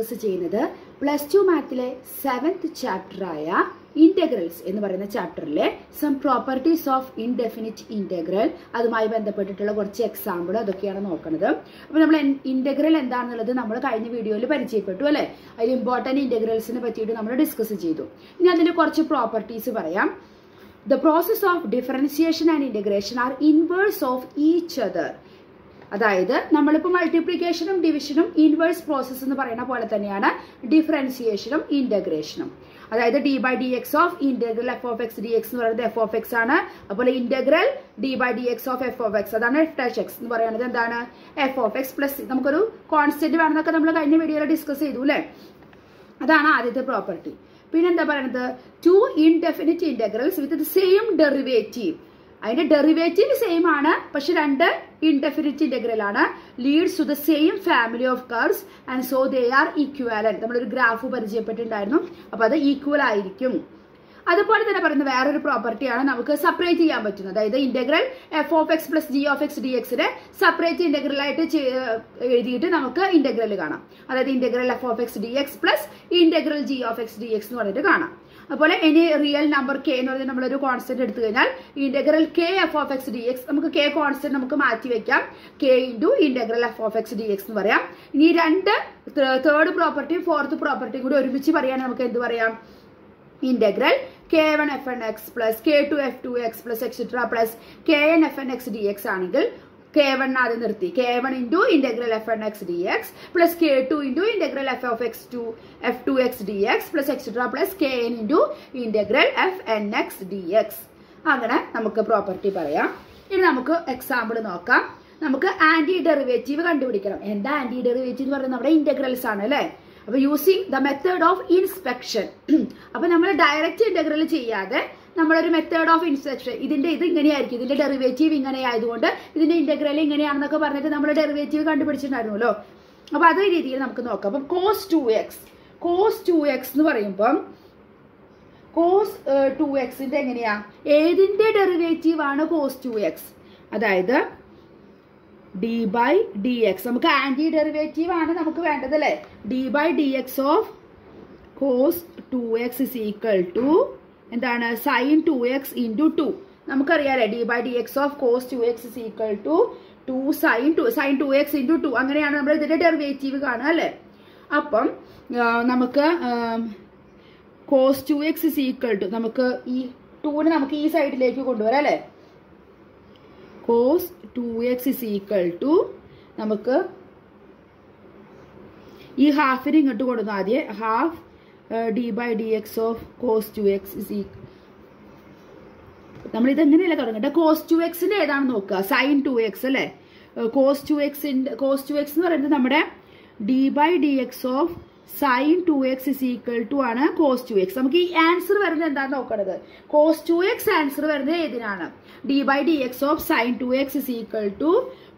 Discuss ചെയ്യുന്നത് plus two മാത്തിലെ seventh ചാപ്റ്ററായ ഇന്റഗ്രൽസ് എന്ന് പറയുന്ന ചാപ്റ്ററിലെ some properties of indefinite integral അതുമായി ബന്ധപ്പെട്ടിട്ടുള്ള കുറച്ച് എക്സാമ്പിൾ അതൊക്കെയാണ് നോക്കുന്നത് അപ്പോൾ നമ്മൾ ഇന്റഗ്രൽ എന്താണെന്നുള്ളത് നമ്മൾ കഴിഞ്ഞ വീഡിയോയിൽ പരിചയപ്പെട്ടു അല്ലേ? അതിൽ ഇമ്പോർട്ടന്റ് ഇന്റഗ്രൽസിനെ പറ്റിയിട്ട് നമ്മൾ ഡിസ്കസ് ചെയ്തു. ഇനി അതിന്റെ കുറച്ച് പ്രോപ്പർട്ടീസ് പറയാം. The process of differentiation and integration are inverse of each other അതായത് നമ്മളിപ്പോൾ മൾട്ടിപ്ലിക്കേഷനും ഡിവിഷനും ഇൻവേഴ്സ് പ്രോസസ്സ് എന്ന് പറയുന്ന പോലെ തന്നെയാണ് ഡിഫറൻസിയേഷനും ഇന്റഗ്രേഷനും അതായത് d by d x of integral f of x d x എന്ന് പറയുന്നത് എഫ് ഓഫ് എക്സ് ആണ്. അതുപോലെ integral d by d x of f of x അതാണ് എഫ് ഡാഷ് എക്സ് എന്ന് പറയുന്നത് എന്താണ്? എഫ് ഓഫ് എക്സ് പ്ലസ് നമുക്കൊരു കോൺസ്റ്റന്റ് വേണമെന്നൊക്കെ നമ്മൾ കഴിഞ്ഞ വീഡിയോയിൽ ഡിസ്കസ് ചെയ്തു അല്ലേ അതാണ് ആദ്യത്തെ പ്രോപ്പർട്ടി പിന്നെന്താ പറയുന്നത് two indefinite integrals with the same derivative അതിന്റെ ഡെറിവേറ്റീവ് സെയിം ആണ്. പക്ഷെ രണ്ട് ഇൻഡെഫിനിറ്റ് ഇന്റഗ്രൽ ആണ്. Leads to the same family of curves and so they are equivalent നമ്മളൊരു ഗ്രാഫ് പരിചയപ്പെട്ടിട്ടുണ്ടായിരുന്നു. അപ്പൊ അത് ഈക്വൽ ആയിരിക്കും. അതുപോലെ തന്നെ പറയുന്ന വേറൊരു പ്രോപ്പർട്ടിയാണ് നമുക്ക് സെപ്പറേറ്റ് ചെയ്യാൻ പറ്റുന്നത്. അതായത് integral f of x plus g of x d എക്സിനെ separate integral ആയിട്ട് എഴുതിയിട്ട് നമുക്ക് ഇന്റഗ്രൽ കാണാം. അതായത് integral f of x d x plus integral g of x d x എന്ന് പറഞ്ഞിട്ട് കാണാം. അതുപോലെ ഇനി റിയൽ നമ്പർ കെ എന്ന് പറയുന്നത് നമ്മളൊരു കോൺസ്റ്റന്റ് എടുത്തു കഴിഞ്ഞാൽ integral k f of x d x നമുക്ക് കെ കോൺസ്റ്റന്റ് നമുക്ക് മാറ്റി വെക്കാം. K into integral f of x d x എന്ന് പറയാം. ഇനി രണ്ട് തേർഡ് പ്രോപ്പർട്ടിയും ഫോർത്ത് പ്രോപ്പർട്ടിയും കൂടി ഒരുമിച്ച് പറയാൻ നമുക്ക് എന്ത് പറയാം? Integral k one f n x plus k two f two x plus etcetera plus k n f n x d x ആണെങ്കിൽ കെ വൺ ആദ്യം നിർത്തി. K one into integral f n x d x plus k two into integral f f x two f two x d x plus etcetera plus k n into integral f n x d x അങ്ങനെ നമുക്ക് property പറയാം. ഇനി നമുക്ക് example നോക്കാം. നമുക്ക് anti derivative കണ്ടുപിടിക്കണം. എന്താ anti derivative എന്ന് പറയുന്നത്? നമ്മുടെ ഇന്റഗ്രൽസ് ആണ് അല്ലേ? അപ്പൊ using the method of inspection അപ്പൊ നമ്മൾ ഡയറക്റ്റ് ഇന്റഗ്രൽ ചെയ്യാതെ നമ്മളൊരു മെത്തേഡ് ഓഫ് ഇൻസെക്ഷൻ ഇതിന്റെ ഇത് ഇങ്ങനെയായിരിക്കും. ഇതിന്റെ ഡെറിവേറ്റീവ് ഇങ്ങനെ ആയതുകൊണ്ട് ഇതിന്റെ ഇന്റഗ്രൽ ഇങ്ങനെയാണെന്നൊക്കെ പറഞ്ഞിട്ട് നമ്മൾ ഡെറിവേറ്റീവ് കണ്ടുപിടിച്ചിട്ടുണ്ടായിരുന്നല്ലോ. അപ്പോൾ അതേ രീതിയിൽ നമുക്ക് നോക്കാം. അപ്പം cos two x cos two x എന്ന് പറയുമ്പം കോസ് ടു എക്സിന്റെ എങ്ങനെയാ? ഏതിന്റെ ഡെറിവേറ്റീവ് ആണ് കോസ് ടു എക്സ് അതായത് ഡി ബൈ ഡി എക്സ് നമുക്ക് ആന്റി ഡെറിവേറ്റീവ് ആണ് നമുക്ക് വേണ്ടത് അല്ലേ? D by d x of cos two x is equal to എന്താണ്? Sine two x into two നമുക്കറിയാലേ d by d x of cos two x is equal to two sine two sine two x into two അങ്ങനെയാണ് നമ്മൾ ഇതിന്റെ derivative കാണുക അല്ലേ? അപ്പം നമുക്ക് cos two x is equal to നമുക്ക് ഈ ടൂന് നമുക്ക് ഈ സൈഡിലേക്ക് കൊണ്ടുവരാം അല്ലേ? Cos two x is equal to നമുക്ക് ഈ ഹാഫിന് ഇങ്ങോട്ട് കൊണ്ടുവന്നു ആദ്യം half d by d x of cos two x is equal നമ്മൾ ഇത് എങ്ങനെയല്ല തുടങ്ങട്ടെ കോസ് ടു എക്സിന്റെ ഏതാണ് നോക്കുക? സൈൻ ടു എക്സ് അല്ലേ? കോസ് ടു എക്സിന്റെ കോസ് ടു എക്സ് എന്ന് പറയുന്നത് നമ്മുടെ d by d x of sine two x is equal to ആണ് കോസ് ടു എക്സ് നമുക്ക് ഈ ആൻസർ വരുന്നത് എന്താണെന്ന് നോക്കണത്? കോസ് ടു എക്സ് ആൻസർ വരുന്നത് ഏതിനാണ്? D by d x of sine two x is equal to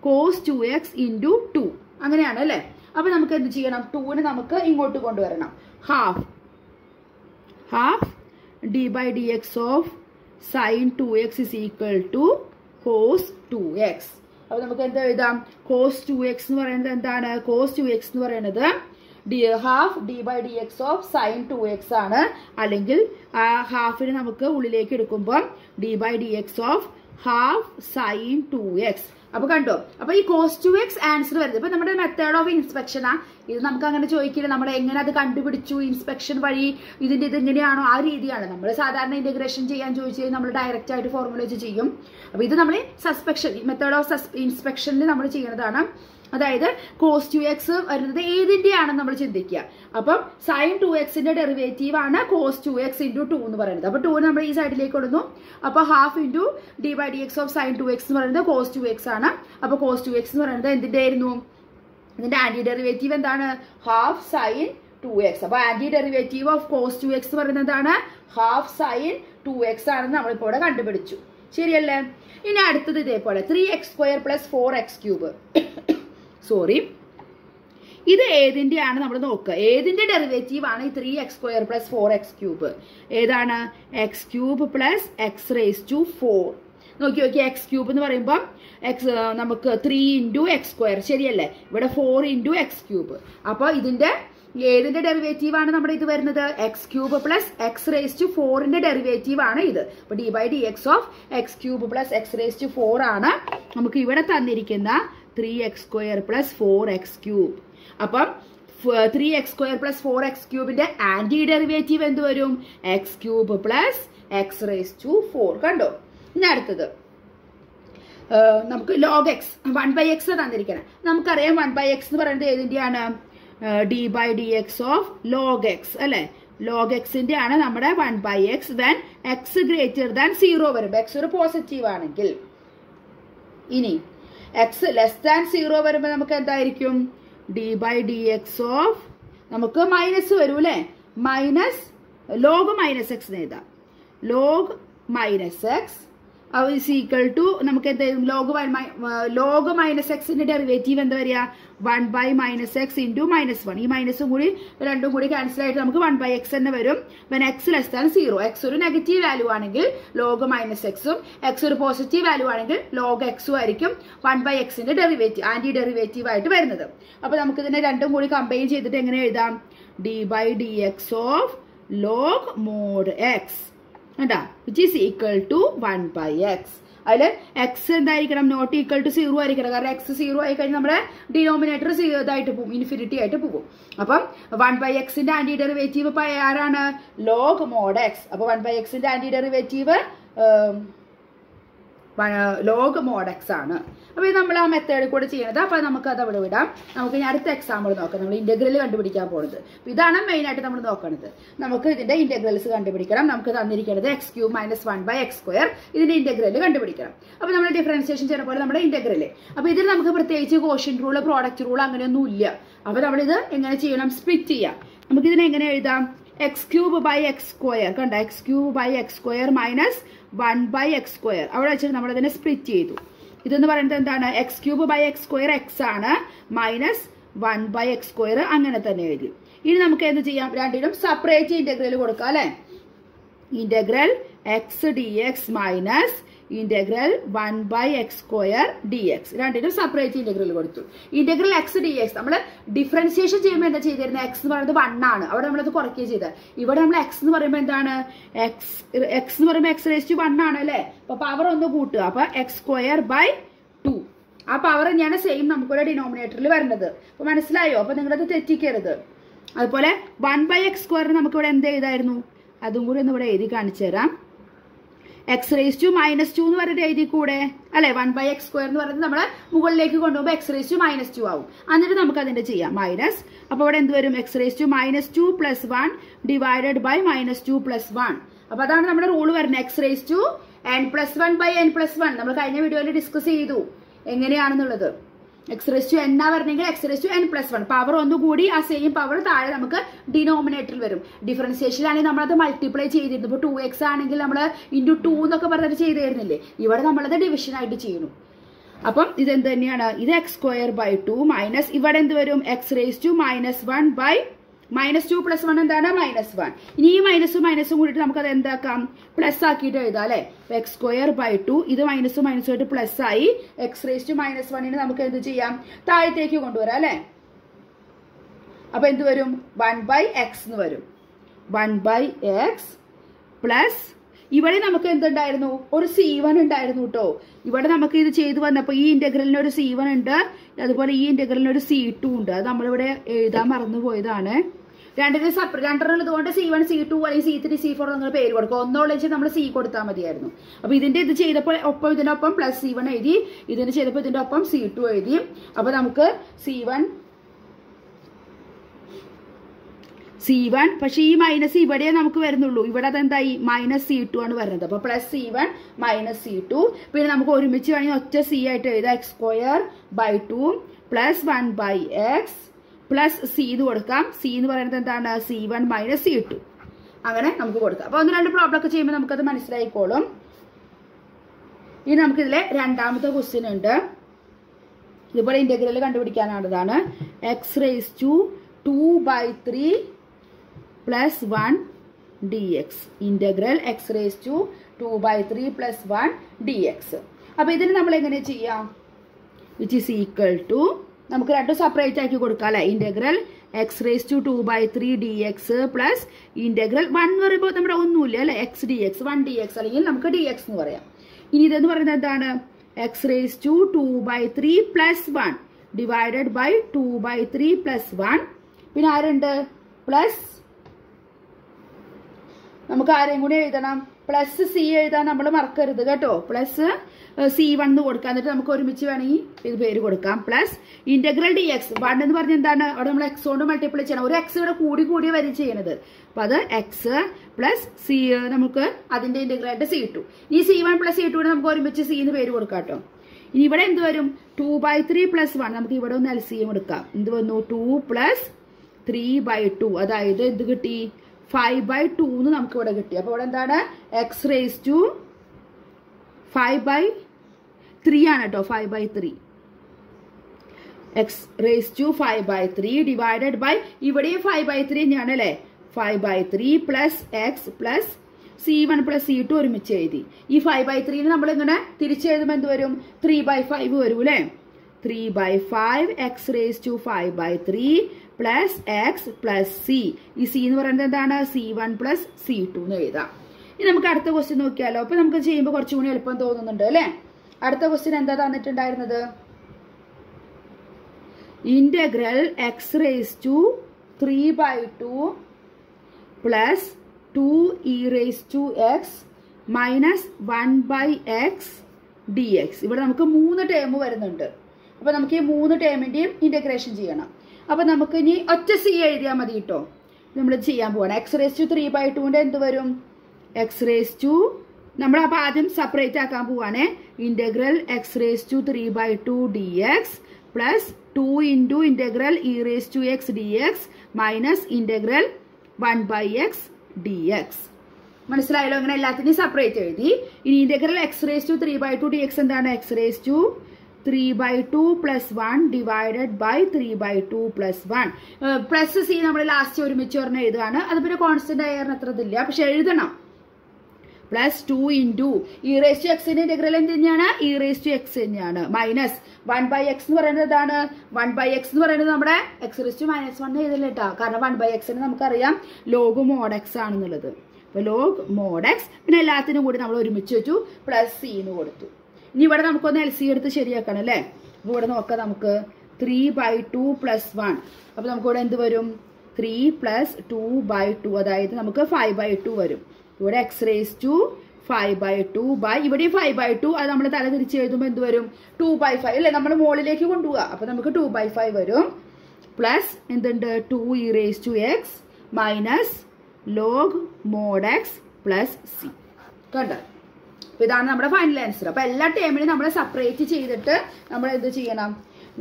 cos two x into two അങ്ങനെയാണ് അല്ലേ? അപ്പൊ നമുക്ക് എന്ത് ചെയ്യണം? ടൂന് നമുക്ക് ഇങ്ങോട്ട് കൊണ്ടുവരണം. Half half d by d x of sine two x is equal to cos two x അപ്പൊ നമുക്ക് എന്താ എഴുതാം? കോസ് ടു എക്സ് എന്ന് പറയുന്നത് എന്താണ്? കോസ് ടു എക്സ് എന്ന് പറയുന്നത് d half d by d x of sine two x ആണ്. അല്ലെങ്കിൽ ആ ഹാഫിന് നമുക്ക് ഉള്ളിലേക്ക് എടുക്കുമ്പോൾ d by d x of half sine two x അപ്പൊ കണ്ടോ? അപ്പൊ ഈ കോസ് ടു എക്സ് ആൻസർ വരുന്നത്. ഇപ്പൊ നമ്മുടെ മെത്തേഡ് ഓഫ് ഇൻസ്പെക്ഷൻ ആ. ഇത് നമുക്ക് അങ്ങനെ ചോദിക്കില്ല. നമ്മൾ എങ്ങനെ അത് കണ്ടുപിടിച്ചു? ഇൻസ്പെക്ഷൻ വഴി ഇതിന്റെ ഇത് എങ്ങനെയാണോ ആ രീതിയാണ്. നമ്മൾ സാധാരണ ഇന്റഗ്രേഷൻ ചെയ്യാൻ ചോദിച്ചു നമ്മൾ ഡയറക്റ്റ് ആയിട്ട് ഫോർമുല വെച്ച് ചെയ്യും. അപ്പൊ ഇത് നമ്മൾ സസ്പെക്ഷൻ മെത്തേഡ് ഓഫ് ഇൻസ്പെക്ഷനിൽ നമ്മൾ ചെയ്യുന്നതാണ് അതായത് കോസ് ടു എക്സ് വരുന്നത് ഏതിന്റെയാണെന്ന് നമ്മൾ ചിന്തിക്കുക. അപ്പം സൈൻ ടു എക്സിന്റെ ഡെറിവേറ്റീവ് ആണ് cos two x into two എന്ന് പറയുന്നത്. അപ്പൊ ടു നമ്മൾ ഈ സൈഡിലേക്ക് കൊടുന്നു അപ്പോൾ half into d by d x of sine two x എന്ന് പറയുന്നത് കോസ് ടു എക്സ് ആണ്. അപ്പോൾ കോസ് ടു എക്സ് എന്ന് പറയുന്നത് എന്തിന്റെ ആയിരുന്നു ഇതിന്റെ ആന്റി ഡെറിവേറ്റീവ് എന്താണ്? ഹാഫ് സൈൻ ടു എക്സ് അപ്പോൾ antiderivative of cos two x പറയുന്നത് എന്താണ്? ഹാഫ് സൈൻ ടു എക്സ് ആണെന്ന് നമ്മളിപ്പോ ഇവിടെ കണ്ടുപിടിച്ചു. ശരിയല്ലേ? ഇനി അടുത്തത് ഇതേപോലെ. Three x square plus four x cube sorry ഇത് ഏതിന്റെയാണ് നമ്മൾ നോക്കുക? ഏതിന്റെ ഡെറിവേറ്റീവ് ആണ് ഈ three x square plus four x cube ഏതാണ്? X cube plus x raise to four നോക്കി നോക്കി എക്സ് ക്യൂബ് എന്ന് പറയുമ്പോൾ എക്സ് നമുക്ക് ത്രീ ഇന്റു എക്സ് സ്ക്വയർ ശരിയല്ലേ? ഇവിടെ ഫോർ ഇന്റു എക്സ് ക്യൂബ് അപ്പോൾ ഇതിന്റെ ഏതിന്റെ ഡെറിവേറ്റീവ് ആണ് നമ്മുടെ ഇത് വരുന്നത്? X cube plus x raise to ഫോറിന്റെ ഡെറിവേറ്റീവ് ആണ് ഇത്. അപ്പോൾ d by d x of x cube plus x raise to four ആണ് നമുക്ക് ഇവിടെ തന്നിരിക്കുന്ന three x square plus four x cube അപ്പം three x square plus four x ക്യൂബിന്റെ anti derivative എന്ത് വരും? X cube plus x raise to four കണ്ടോ? ഇനി അടുത്തത്. നമുക്ക് log x one by x തന്നിരിക്കണം. നമുക്കറിയാം വൺ ബൈ എക്സ് എന്ന് പറയുന്നത് ഏതിന്റെയാണ്? D by d x of log x അല്ലെ? ലോഗ് എക്സിന്റെ ആണ് നമ്മുടെ one by x when x greater than zero വരുമ്പോൾ എക്സ് ഒരു പോസിറ്റീവ് ആണെങ്കിൽ. ഇനി എക്സ് ലെസ് ദാൻ സീറോ വരുമ്പോൾ നമുക്ക് എന്തായിരിക്കും? D by d x of നമുക്ക് മൈനസ് വരും അല്ലേ മൈനസ് ലോഗ് മൈനസ് എക്സ് എഴുതാം. Log minus x is equal to നമുക്ക് എന്ത് ലോഗ് ലോഗ് മൈനസ് എക്സിന്റെ ഡെറിവേറ്റീവ് എന്താ പറയുക one by minus x into minus one ഈ മൈനസും കൂടി രണ്ടും കൂടി ക്യാൻസൽ ആയിട്ട് നമുക്ക് വൺ ബൈ എക്സ് തന്നെ വരും. When x less than zero x ഒരു നെഗറ്റീവ് വാല്യൂ ആണെങ്കിൽ ലോഗ് മൈനസ് എക്സും എക്സ് ഒരു പോസിറ്റീവ് വാല്യൂ ആണെങ്കിൽ ലോഗ് എക്സും ആയിരിക്കും വൺ ബൈ എക്സിന്റെ ഡെറിവേറ്റീവ് ആന്റി ഡെറിവേറ്റീവ് ആയിട്ട് വരുന്നത്. അപ്പൊ നമുക്ക് ഇതിനെ രണ്ടും കൂടി കമ്പൈൻ ചെയ്തിട്ട് എങ്ങനെ എഴുതാം? D by d x of log mod x കണ്ടാ? Which is equal to one by x അതിൽ എക്സ് എന്തായിരിക്കണം? നോട്ട് ഈക്വൽ ടു സീറോ ആയിരിക്കണം. കാരണം എക്സ് സീറോ ആയി കഴിഞ്ഞാൽ നമ്മുടെ ഡിനോമിനേറ്റർ ഇതായിട്ട് പോകും. ഇൻഫിനിറ്റി ആയിട്ട് പോകും. അപ്പം വൺ ബൈ എക്സിന്റെ ആന്റി ഡെറിവേറ്റീവ് ആരാണ്? ലോഗ് മോഡ് എക്സ് അപ്പൊ വൺ ബൈ എക്സിന്റെ anti derivative log mod x ആണ്. അപ്പോൾ ഇത് നമ്മൾ ആ മെത്തേഡിൽ കൂടെ ചെയ്യുന്നത്. അപ്പോൾ നമുക്ക് അത് അവിടെ വിടാം. നമുക്ക് ഇനി അടുത്ത എക്സാമ്പിൾ നോക്കാം. നമ്മൾ ഇന്റഗ്രൽ കണ്ടുപിടിക്കാൻ പോകുന്നത് ഇതാണ് മെയിൻ ആയിട്ട് നമ്മൾ നോക്കുന്നത് നമുക്ക് ഇതിന്റെ ഇന്റഗ്രൽസ് കണ്ടുപിടിക്കണം. നമുക്ക് തന്നിരിക്കുന്നത് x cube minus one by x square ഇതിന്റെ ഇന്റഗ്രൽ കണ്ടുപിടിക്കണം. അപ്പോൾ നമ്മൾ ഡിഫറൻസിയേഷൻ ചെയ്യുന്ന പോലെ നമ്മുടെ ഇന്റഗ്രൽ അപ്പൊ ഇതിൽ നമുക്ക് പ്രത്യേകിച്ച് കോഷൻ റൂൾ പ്രോഡക്റ്റ് റൂൾ അങ്ങനെയൊന്നും ഇല്ല. അപ്പൊ നമ്മളിത് എങ്ങനെ ചെയ്യണം? സ്പ്ലിറ്റ് ചെയ്യാം. നമുക്ക് ഇതിനെ എങ്ങനെ എഴുതാം? X cube by x square കണ്ട? X cube by x square minus one by x square അവിടെ വെച്ചിട്ട് നമ്മൾ അതിനെ സ്പ്ലിറ്റ് ചെയ്തു. ഇതെന്ന് പറയുന്നത് എന്താണ്? X cube by x square x ആണ് minus one by x square അങ്ങനെ തന്നെ എഴുതി. ഇനി നമുക്ക് എന്ത് ചെയ്യാം? രണ്ടിനും സെപ്പറേറ്റ് ഇന്റഗ്രൽ കൊടുക്കാം അല്ലെ? Integral x d x minus integral one by x square d x. രണ്ടിനും സെപ്പറേറ്റ് ഇന്റഗ്രൽ കൊടുത്തു. ഇന്റഗ്രൽ എക്സ് ഡി എക്സ് നമ്മൾ ഡിഫറൻസിയേഷൻ ചെയ്യുമ്പോൾ എന്താ ചെയ്തിരുന്നത് എക്സ് എന്ന് പറയുന്നത് വൺ ആണ്. അവിടെ നമ്മളത് കുറയ്ക്കുക ചെയ്തത് ഇവിടെ നമ്മൾ എക്സ് എന്ന് പറയുമ്പോൾ എന്താണ്? എക്സ് എക്സ് എന്ന് പറയുമ്പോൾ എക്സ് റേസ്റ്റ് വൺ ആണ് അല്ലേ? അപ്പൊ പവർ ഒന്ന് കൂട്ടുക. അപ്പൊ എക്സ് സ്ക്വയർ ബൈ ടു ആ പവർ തന്നെയാണ് സെയിം നമുക്കൊരു ഡിനോമിനേറ്ററിൽ വരുന്നത് അപ്പൊ മനസ്സിലായോ? അപ്പൊ നിങ്ങളത് തെറ്റിക്കരുത്. അതുപോലെ വൺ ബൈ എക്സ് സ്ക്വയറിന് നമുക്കിവിടെ എന്ത് ചെയ്തായിരുന്നു അതും കൂടി ഒന്ന് ഇവിടെ എഴുതി കാണിച്ചു തരാം x raise to minus two എന്ന് പറഞ്ഞിട്ട് എഴുതി കൂടെ അല്ലെ? വൺ ബൈ എക്സ് സ്ക്വയർ എന്ന് പറയുന്നത് നമ്മൾ മുകളിലേക്ക് കൊണ്ടുപോകുമ്പോൾ x raise to minus two ആവും. എന്നിട്ട് നമുക്ക് അതിന്റെ ചെയ്യാം. മൈനസ് അപ്പോൾ ഇവിടെ എന്ത് വരും? X raise to minus two plus one divided by minus two plus one അപ്പൊ അതാണ് നമ്മുടെ റൂൾ വരുന്നത്. X raise to n plus one by n plus one നമ്മൾ കഴിഞ്ഞ വീഡിയോയിൽ ഡിസ്കസ് ചെയ്തു. എങ്ങനെയാണെന്നുള്ളത്. എക്സ് റേസ് ടു എൻ എന്നാ പറഞ്ഞെങ്കിൽ x raise to n plus one power ഒന്നുകൂടി ആ സെയിം പവർ താഴെ നമുക്ക് ഡിനോമിനേറ്ററിൽ വരും. ഡിഫറൻസിയേഷനിലാണെങ്കിൽ നമ്മളത് മൾട്ടിപ്ലൈ ചെയ്തിരുന്നു. ഇപ്പോൾ ടു എക്സ് ആണെങ്കിൽ നമ്മൾ ഇന്റു ടു എന്നൊക്കെ പറഞ്ഞിട്ട് ചെയ്ത് തരുന്നില്ലേ ഇവിടെ നമ്മളത് ഡിവിഷൻ ആയിട്ട് ചെയ്യുന്നു. അപ്പം ഇതെന്ത് തന്നെയാണ്? ഇത് x square by two minus ഇവിടെ എന്ത് വരും? X raise to minus one by minus two plus one എന്താണ്? മൈനസ് വൺ ഇനി ഈ മൈനസും മൈനസും കൂടിയിട്ട് നമുക്ക് അത് എന്താക്കാം? പ്ലസ് ആക്കിയിട്ട് എഴുതാം അല്ലെ? എക്സ് സ്ക്വയർ ബൈ ടു ഇത് മൈനസും മൈനസും ആയിട്ട് പ്ലസ് ആയി. എക്സ് റേസ് ടു മൈനസ് വണ്ണിന് നമുക്ക് എന്ത് ചെയ്യാം? താഴത്തേക്ക് കൊണ്ടുവരാം അല്ലെ? അപ്പൊ എന്ത് വരും? വൺ ബൈ എക്സ് എന്ന് വരും. വൺ ബൈ എക്സ് പ്ലസ് ഇവിടെ നമുക്ക് എന്തുണ്ടായിരുന്നു? ഒരു സി വൺ ഉണ്ടായിരുന്നു കേട്ടോ ഇവിടെ നമുക്ക് ഇത് ചെയ്തു വന്നപ്പോൾ ഈ ഇന്റഗ്രലിന് ഒരു സി വൺ ഉണ്ട്. അതുപോലെ ഈ ഇന്റഗ്രലിന് ഒരു സി ടു ഉണ്ട്. അത് നമ്മളിവിടെ എഴുതാൻ മറന്നു പോയതാണ് രണ്ടിന് സെപ്പറേറ്റ് രണ്ടെണ്ണം ഇതുകൊണ്ട് സി വൺ സി ടു അല്ലെങ്കിൽ സി ത്രീ സി ഫോർ നിങ്ങൾ പേര് കൊടുക്കും. ഒന്നോളം നമ്മൾ സി കൊടുത്താൽ മതിയായിരുന്നു. അപ്പൊ ഇതിന്റെ ഇത് ചെയ്തപ്പോൾ ഒപ്പം ഇതിനൊപ്പം പ്ലസ് സി വൺ എഴുതി ഇതിന് ചെയ്തപ്പോൾ ഇതിന്റെ ഒപ്പം സി ടു എഴുതി. അപ്പൊ നമുക്ക് സി വൺ സി വൺ പക്ഷേ ഈ മൈനസ് ഇവിടെ നമുക്ക് വരുന്നുള്ളൂ. ഇവിടെ അതെന്തായി? മൈനസ് സി ടു ആണ് വരുന്നത്. അപ്പോൾ plus c one minus c two പിന്നെ നമുക്ക് ഒരുമിച്ച് വേണമെങ്കിൽ ഒറ്റ സി ആയിട്ട് എഴുതാം. X square by two plus one by x plus c എന്ന് കൊടുക്കാം. സി എന്ന് പറയുന്നത് എന്താണ്? C one minus c two അങ്ങനെ നമുക്ക് കൊടുക്കാം. അപ്പൊ ഒന്ന് രണ്ട് പ്രോബ്ലം ഒക്കെ ചെയ്യുമ്പോൾ നമുക്കത് മനസ്സിലായിക്കോളും. ഇനി നമുക്കിതിലെ രണ്ടാമത്തെ ക്വസ്റ്റ്യൻ ഉണ്ട്. ഇതുപോലെ integral കണ്ടുപിടിക്കാനുള്ളതാണ് x raise to two by three plus one d x integral x raise to two by three plus one d x അപ്പൊ ഇതിന് നമ്മൾ എങ്ങനെ ചെയ്യാം? വിച്ച് ഈസ് ഈക്വൽ ടു നമുക്ക് രണ്ടും സെപ്പറേറ്റ് ആക്കി കൊടുക്കാം അല്ലെ? Integral x raise to two by three d x plus integral one എന്ന് പറയുമ്പോൾ നമ്മുടെ ഒന്നുമില്ല അല്ലെ? X d x one d x അല്ലെങ്കിൽ നമുക്ക് ഡി എക്സ് എന്ന് പറയാം. ഇനി ഇതെന്ന് പറയുന്നത് എന്താണ്? X raise to two by three plus one divided by two by three plus one പിന്നെ ആരുണ്ട്? പ്ലസ് നമുക്ക് ആരെയും കൂടി എഴുതണം. പ്ലസ് സി എഴുതാൻ നമ്മൾ മറക്കരുത് കേട്ടോ. പ്ലസ് സി വൺ എന്ന് കൊടുക്കാം. എന്നിട്ട് നമുക്ക് ഒരുമിച്ച് വേണമെങ്കിൽ ഇത് പേര് കൊടുക്കാം. Plus integral d x one എന്ന് പറഞ്ഞ എന്താണ്? അവിടെ നമ്മൾ എക്സ് കൊണ്ട് മൾട്ടിപ്ലൈ ചെയ്യണം. ഒരു എക്സ് ഇവിടെ കൂടി കൂടി വരും ചെയ്യണത്. അപ്പൊ അത് എക്സ് പ്ലസ് സി നമുക്ക് അതിന്റെ ഇന്റഗ്രലായിട്ട് സി ടു ഈ c one plus c two നമുക്ക് ഒരുമിച്ച് സി എന്ന് പേര് കൊടുക്കാം കേട്ടോ. ഇനി ഇവിടെ എന്ത് വരും? Two by three plus one നമുക്ക് ഇവിടെ ഒന്ന് എൽ സി എം എടുക്കാം. എന്ത് വന്നു? Two plus three by two അതായത് എന്ത് കിട്ടി? ഫൈവ് ബൈ ടു നമുക്ക് ഇവിടെ കിട്ടി. അപ്പൊ ഇവിടെ എന്താണ്? X raise to five by three ആണ് കേട്ടോ five by three x raise to five by three divided by ഇവിടെയും ഫൈവ് ബൈ ത്രീ തന്നെയാണ് അല്ലേ five by three plus x plus C one plus C two ഒരുമിച്ച് എഴുതി. ഈ five by ത്രീന് നമ്മൾ ഇങ്ങനെ തിരിച്ചെഴുതുമ്പോൾ എന്ത് വരും? ത്രീ ബൈ ഫൈവ് വരും അല്ലേ three by five x raise to five by three plus x plus C ഈ സി എന്ന് പറയുന്നത് എന്താണ്? C one plus C two എന്ന് എഴുതാം. ഇനി നമുക്ക് അടുത്ത ക്വസ്റ്റ്യൻ നോക്കിയാലോ? അപ്പൊ നമുക്ക് ചെയ്യുമ്പോൾ കുറച്ചും കൂടി എളുപ്പം തോന്നുന്നുണ്ട് അല്ലേ? അടുത്ത ക്വസ്റ്റ്യൻ എന്താ തന്നിട്ടുണ്ടായിരുന്നത്? Integral x raise to three by two plus two e raise to x minus one by x d x ഇവിടെ നമുക്ക് മൂന്ന് ടേം വരുന്നുണ്ട്. അപ്പൊ നമുക്ക് ഈ മൂന്ന് ടേമിന്റെയും ഇന്റഗ്രേഷൻ ചെയ്യണം. അപ്പൊ നമുക്ക് ഇനി ഒറ്റ സി എഴുതിയാൽ മതി കേട്ടോ. നമ്മൾ ചെയ്യാൻ പോവാണ്. X raise to three by ടുവിന്റെ എന്ത് വരും? എക്സ് റേസ് ടു നമ്മൾ അപ്പൊ ആദ്യം സെപ്പറേറ്റ് ആക്കാൻ പോവാണേ. Integral x raise to three by two d x plus two into integral e raise to x d x minus integral one by x d x മനസ്സിലായല്ലോ? അങ്ങനെ എല്ലാത്തിനെയും സെപ്പറേറ്റ് എഴുതി. ഇനി integral x raise to three by two d x എന്താണ് x raise to three by two plus one divided by three by two plus one plus C നമ്മൾ last ഒരുമിച്ച് പറഞ്ഞ എഴുതുകയാണ് അത് പിന്നെ കോൺസ്റ്റന്റ് ആയിരുന്നു അത്ര ഇതില്ല പക്ഷെ എഴുതണം. Plus two into e raise to എക്സിന്റെ ഇന്റഗ്രൽ എന്ത് തന്നെയാണ്? ഇ റേസ് ടു എക്സ് തന്നെയാണ്. മൈനസ് വൺ ബൈ എക്സ് എന്ന് പറയുന്നത് എന്താണ്? വൺ ബൈ എക്സ് എന്ന് പറയുന്നത് നമ്മുടെ x raise to minus one എഴുതില്ല കേട്ടോ കാരണം വൺ ബൈ എക്സിന് നമുക്കറിയാം ലോഗ് മോഡ് എക്സ് ആണെന്നുള്ളത്. അപ്പോൾ ലോഗ് മോഡ് എക്സ് പിന്നെ എല്ലാത്തിനും കൂടി നമ്മൾ ഒരുമിച്ച് വെച്ചു പ്ലസ് സി എന്ന് കൊടുത്തു. ഇനി ഇവിടെ നമുക്കൊന്ന് എൽ സി എടുത്ത് ശരിയാക്കണം അല്ലേ? അപ്പൊ ഇവിടെ നോക്കാം നമുക്ക്. Three by two plus one അപ്പൊ നമുക്കിവിടെ എന്ത് വരും? Three plus two by two അതായത് നമുക്ക് ഫൈവ് ബൈ ടു വരും. ഇവിടെ x raise to five by two by ഇവിടെ ഫൈവ് ബൈ ടു അത് നമ്മൾ തല തിരിച്ച് എഴുതുമ്പോൾ എന്ത് വരും? ടു ബൈ ഫൈവ് അല്ലേ? നമ്മൾ മുകളിലേക്ക് കൊണ്ടുപോകുക അപ്പൊ നമുക്ക് ടു ബൈ ഫൈവ് വരും. പ്ലസ് എന്തുണ്ട്? Two e raise to x minus log mod x plus C കണ്ടോ? അപ്പൊ ഇതാണ് നമ്മുടെ ഫൈനൽ ആൻസർ അപ്പൊ എല്ലാ ടേമിനും നമ്മൾ സെപ്പറേറ്റ് ചെയ്തിട്ട് നമ്മൾ എന്ത് ചെയ്യണം?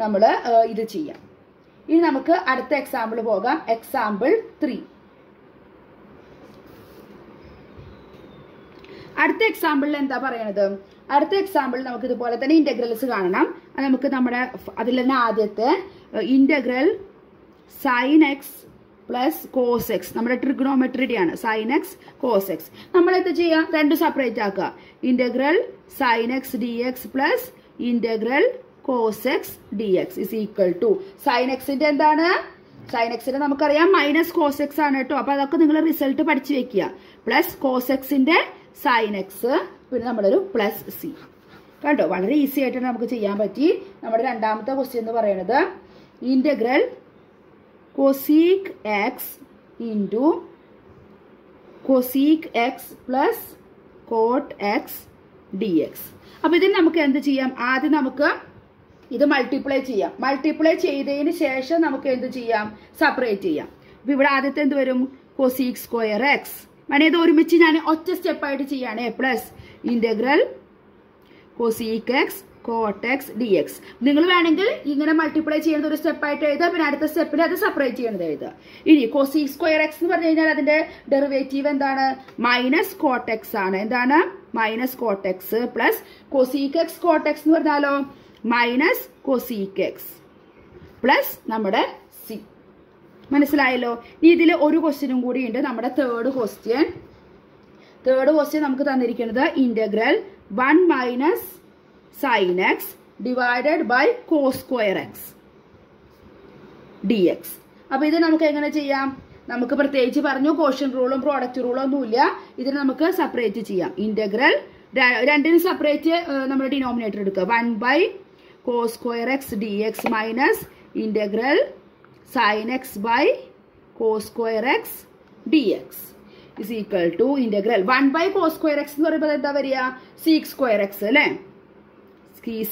നമ്മൾ ഇത് ചെയ്യാം. ഇനി നമുക്ക് അടുത്ത എക്സാമ്പിൾ പോകാം. എക്സാമ്പിൾ ത്രീ അടുത്ത എക്സാമ്പിളിൽ എന്താ പറയണത്? അടുത്ത എക്സാമ്പിൾ നമുക്ക് ഇതുപോലെ തന്നെ ഇന്റഗ്രൽസ് കാണണം. നമുക്ക് നമ്മുടെ അതിൽ തന്നെ ആദ്യത്തെ integral sine x plus cos x നമ്മുടെ ട്രിഗ്നോമെട്രിയുടെ ആണ്. സൈൻ എക്സ് കോസ് എക്സ് നമ്മൾ എന്ത് ചെയ്യാം? രണ്ട് സെപ്പറേറ്റ് ആക്കുക. Integral sine x d x plus integral cos x d x is equal to sine എക്സിന്റെ എന്താണ് സൈൻ എക്സിന്റെ നമുക്കറിയാം. മൈനസ് കോസ് എക്സ് ആണ് കേട്ടോ. അപ്പൊ അതൊക്കെ നിങ്ങൾ റിസൾട്ട് പഠിച്ചു വെക്കുക. പ്ലസ് കോസ് എക്സിന്റെ സൈൻ എക്സ് പിന്നെ നമ്മളൊരു പ്ലസ് സി കണ്ടോ? വളരെ ഈസി ആയിട്ട് നമുക്ക് ചെയ്യാൻ പറ്റി. നമ്മുടെ രണ്ടാമത്തെ ക്വസ്റ്റ്യൻ എന്ന് പറയുന്നത് integral x into cosec x plus cot x d x അപ്പൊ ഇതിന് നമുക്ക് എന്ത് ചെയ്യാം? ആദ്യം നമുക്ക് ഇത് മൾട്ടിപ്ലൈ ചെയ്യാം. മൾട്ടിപ്ലൈ ചെയ്തതിന് ശേഷം നമുക്ക് എന്ത് ചെയ്യാം? സെപ്പറേറ്റ് ചെയ്യാം. അപ്പൊ ഇവിടെ ആദ്യത്തെ എന്ത് വരും? കൊസീക് സ്ക്വയർ എക്സ് വേണേ ഇത് ഒരുമിച്ച് ഞാൻ ഒറ്റ സ്റ്റെപ്പായിട്ട് ചെയ്യാണ്. Plus integral cosec x x cot x d x നിങ്ങൾ വേണമെങ്കിൽ ഇങ്ങനെ മൾട്ടിപ്ലൈ ചെയ്യുന്നത് ഒരു സ്റ്റെപ്പായിട്ട് എഴുതുക പിന്നെ അടുത്ത സ്റ്റെപ്പിൽ അത് സെപ്പറേറ്റ് ചെയ്യുന്നത് എഴുതുക. ഇനി കോസി സ്ക്വയർ എക്സ് എന്ന് പറഞ്ഞു കഴിഞ്ഞാൽ അതിന്റെ ഡെറിവേറ്റീവ് എന്താണ്? മൈനസ് കോട്ടെക്സ് ആണ്. എന്താണ്? Minus cot x plus cosec x cot x എന്ന് പറഞ്ഞാലോ? മൈനസ് കോസിക് എക്സ് പ്ലസ് നമ്മുടെ മനസ്സിലായല്ലോ? ഇനി ഇതിൽ ഒരു ക്വസ്റ്റ്യനും കൂടിയുണ്ട് നമ്മുടെ തേർഡ് ക്വസ്റ്റ്യൻ തേർഡ് ക്വസ്റ്റ്യൻ നമുക്ക് തന്നിരിക്കുന്നത് integral one minus sine x divided by cos square x d x അപ്പൊ ഇത് നമുക്ക് എങ്ങനെ ചെയ്യാം? നമുക്ക് പ്രത്യേകിച്ച് പറഞ്ഞു കോഷൻ റൂളും പ്രോഡക്റ്റ് റൂളും ഒന്നുമില്ല. ഇതിന് നമുക്ക് സെപ്പറേറ്റ് ചെയ്യാം. ഇന്റഗ്രൽ രണ്ടിന് സെപ്പറേറ്റ് നമ്മുടെ ഡിനോമിനേറ്റർ എടുക്കുക. One by cos square x d x minus integral sine x by cos square x d x is equal to integral one by cos square x എന്ന് പറയുമ്പോൾ എന്താ വരിക? സീക്സ് സ്ക്വയർ എക്സ് അല്ലേ?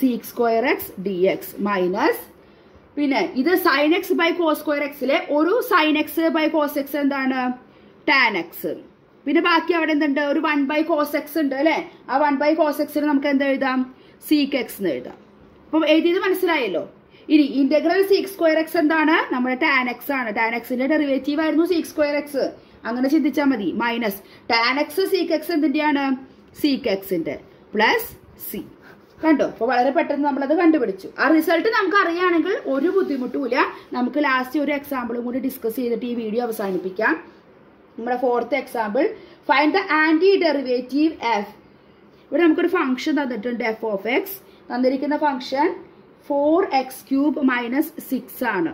Sec square x d x minus പിന്നെ ഇത് sine x by cos square x ഒരു sine x by cos x എന്താണ്? Tan x പിന്നെ ബാക്കി അവിടെ എന്തുണ്ട്? ഒരു വൺ ബൈ കോസ് എക്സ് ഉണ്ട് അല്ലേ? ആ വൺ ബൈ കോസ് എക്സിന് നമുക്ക് എന്ത് എഴുതാം? സീക്ക് എക്സ് എന്ന് എഴുതാം. അപ്പം എഴുതിയത് മനസ്സിലായല്ലോ? ഇനി ഇന്റഗ്രൽ സിക്സ് സ്ക്വയർ എക്സ് എന്താണ്? നമ്മുടെ ടാൻ എക്സ് ആണ്. ടാൻ എക്സിന്റെ ഡെറിവേറ്റീവ് ആയിരുന്നു സിക്സ് സ്ക്വയർ എക്സ് അങ്ങനെ ചിന്തിച്ചാൽ മതി. Minus tan x sec x എന്തിന്റെയാണ്? Sec എക്സിന്റെ പ്ലസ് സി കണ്ടോ? അപ്പൊ വളരെ പെട്ടെന്ന് നമ്മളത് കണ്ടുപിടിച്ചു. ആ റിസൾട്ട് നമുക്ക് അറിയുകയാണെങ്കിൽ ഒരു ബുദ്ധിമുട്ടുമില്ല നമുക്ക് ലാസ്റ്റ് ഒരു എക്സാമ്പിളും കൂടി ഡിസ്കസ് ചെയ്തിട്ട് ഈ വീഡിയോ അവസാനിപ്പിക്കാം. നമ്മുടെ fourth example find the anti derivative F ഇവിടെ നമുക്കൊരു ഫംഗ്ഷൻ തന്നിട്ടുണ്ട് എഫ് ഓഫ് എക്സ് തന്നിരിക്കുന്ന function four x cube minus six ആണ്.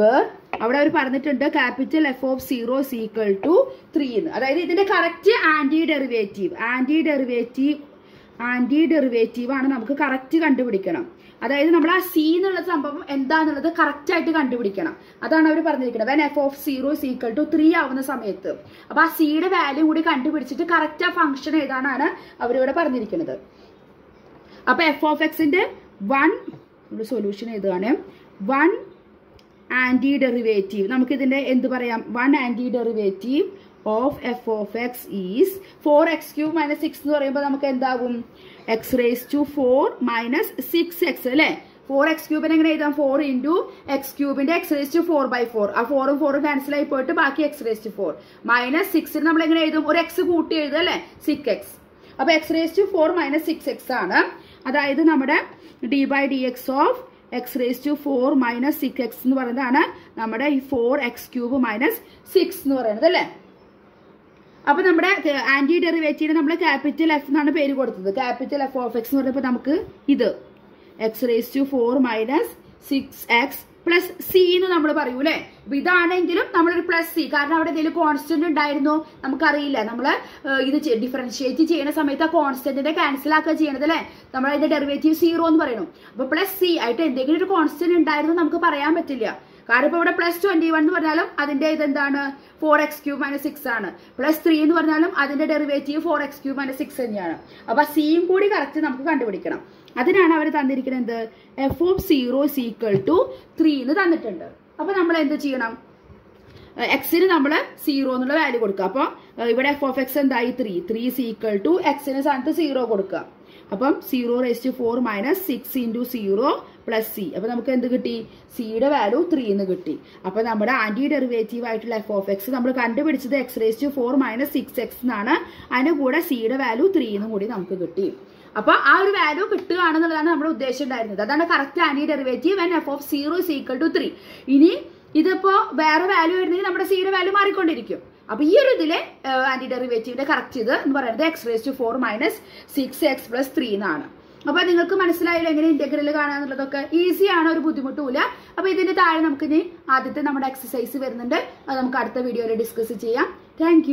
വേർ അവിടെ അവർ പറഞ്ഞിട്ടുണ്ട് capital F of zero is equal to three എന്ന്. അതായത് ഇതിന്റെ correct anti derivative anti derivative anti derivative ആണ് നമുക്ക് കറക്റ്റ് കണ്ടുപിടിക്കണം. അതായത് നമ്മൾ ആ സി എന്നുള്ള സംഭവം എന്താന്നുള്ളത് കറക്റ്റ് ആയിട്ട് കണ്ടുപിടിക്കണം. അതാണ് അവർ പറഞ്ഞിരിക്കുന്നത്. When F of zero is equal to three ആവുന്ന സമയത്ത്. അപ്പൊ ആ സിയുടെ വാല്യൂ കൂടി കണ്ടുപിടിച്ചിട്ട് കറക്റ്റ് ആ ഫംഗ്ഷൻ ഏതാണെന്നാണ് അവരിവിടെ പറഞ്ഞിരിക്കുന്നത്. അപ്പൊ എഫ് ഓഫ് എക്സിന്റെ വൺ സൊല്യൂഷൻ എഴുതുകയാണ് വൺ ആന്റി ഡെറിവേറ്റീവ് നമുക്ക് ഇതിന്റെ എന്ത് പറയാം? One anti derivative of F of x is four x cube minus six എന്ന് പറയുമ്പോൾ നമുക്ക് എന്താകും? X raise to four minus six x അല്ലേ? ഫോർ എക്സ് ക്യൂബിന് എങ്ങനെ എഴുതാം? ഫോർ ഇന്റു എക്സ് ക്യൂബിന്റെ x raise to four by four ആ ഫോറും ഫോറും ക്യാൻസൽ ആയി പോയിട്ട് ബാക്കി x raise to four minus സിക്സിന് നമ്മൾ എങ്ങനെ എഴുതും? ഒരു എക്സ് കൂട്ടി എഴുതും അല്ലേ? സിക്സ് എക്സ് അപ്പൊ x raise to four minus six x ആണ്. അതായത് നമ്മുടെ d by d x of x raise to four minus six x എന്ന് പറയുന്നതാണ് നമ്മുടെ ഈ four x cube minus six എന്ന് പറയുന്നത് അല്ലേ? അപ്പൊ നമ്മുടെ ആന്റി ഡെറിവേറ്റീവിന് നമ്മൾ ക്യാപിറ്റൽ എഫ് എന്നാണ് പേര് കൊടുത്തത്. ക്യാപിറ്റൽ എഫ് ഓഫ് എക്സ് എന്ന് പറയുമ്പോൾ നമുക്ക് ഇത്. X raise to four minus six x plus C എന്ന് നമ്മൾ പറയൂ അല്ലെ ഇതാണെങ്കിലും നമ്മളൊരു പ്ലസ് സി കാരണം അവിടെ എന്തെങ്കിലും കോൺസ്റ്റന്റ് ഉണ്ടായിരുന്നു? നമുക്കറിയില്ല. നമ്മൾ ഇത് ഡിഫറൻഷിയേറ്റ് ചെയ്യുന്ന സമയത്ത് ആ കോൺസ്റ്റന്റിനെ ക്യാൻസൽ ആക്കുക ചെയ്യണത് അല്ലെ? നമ്മൾ അതിന്റെ ഡെറിവേറ്റീവ് സീറോ എന്ന് പറയുന്നു അപ്പൊ പ്ലസ് സി ആയിട്ട് എന്തെങ്കിലും ഒരു കോൺസ്റ്റന്റ് ഉണ്ടായിരുന്നു നമുക്ക് പറയാൻ പറ്റില്ല. കാരണം ഇപ്പൊ ഇവിടെ പ്ലസ് ട്വന്റി വൺ എന്ന് പറഞ്ഞാലും അതിന്റെ ഇതെന്താണ്? Four x cube minus six ആണ്. പ്ലസ് ത്രീ എന്ന് പറഞ്ഞാലും അതിന്റെ derivative four x cube minus six തന്നെയാണ്. അപ്പൊ സിയും കൂടി കറക്റ്റ് നമുക്ക് കണ്ടുപിടിക്കണം. അതിനാണ് അവർ തന്നിരിക്കുന്നത് F of zero is equal to three എന്ന് തന്നിട്ടുണ്ട്. അപ്പൊ നമ്മൾ എന്ത് ചെയ്യണം? എക്സിന് നമ്മൾ സീറോ എന്നുള്ള വാല്യൂ കൊടുക്കുക. അപ്പോൾ ഇവിടെ എഫ് ഓഫ് എക്സ് എന്തായി? Three three is equal to എക്സിന് സ്ഥാനത്ത് സീറോ കൊടുക്കുക. അപ്പം zero raise to four minus six into zero plus C അപ്പം നമുക്ക് എന്ത് കിട്ടി? സിയുടെ വാല്യൂ ത്രീ എന്ന് കിട്ടി. അപ്പോൾ നമ്മുടെ ആന്റി ഡെറിവേറ്റീവ് ആയിട്ടുള്ള എഫ് ഓഫ് എക്സ് നമ്മൾ കണ്ടുപിടിച്ചത് x raise to four minus six x എന്നാണ്. അതിന്റെ കൂടെ സിയുടെ വാല്യൂ ത്രീ എന്നും കൂടി നമുക്ക് കിട്ടി. അപ്പോൾ ആ ഒരു വാല്യൂ കിട്ടുകയാണെന്നുള്ളതാണ് നമ്മുടെ ഉദ്ദേശം ഉണ്ടായിരുന്നത്. അതാണ് correct anti derivative and F of zero is equal to three ഇനി ഇതിപ്പോ വേറെ വാല്യൂ വരുന്നെങ്കിൽ നമ്മുടെ സിയുടെ വാല്യൂ മാറിക്കൊണ്ടിരിക്കും. അപ്പൊ ഈ ഒരു ഇതിലെ ആന്റി ഡെറിവേറ്റീവിന്റെ കറക്റ്റ് ഇത് എന്ന് പറയുന്നത് x raise to four minus six x plus three എന്നാണ്. അപ്പൊ നിങ്ങൾക്ക് മനസ്സിലായില്ല എങ്ങനെ ഇന്റഗ്രൽ കാണാന്നുള്ളതൊക്കെ? ആണ് ഒരു ബുദ്ധിമുട്ടുമില്ല. അപ്പൊ ഇതിന്റെ താഴെ നമുക്ക് ഇനി ആദ്യത്തെ നമ്മുടെ എക്സസൈസ് വരുന്നുണ്ട്. അത് നമുക്ക് അടുത്ത വീഡിയോയിൽ ഡിസ്കസ് ചെയ്യാം. താങ്ക്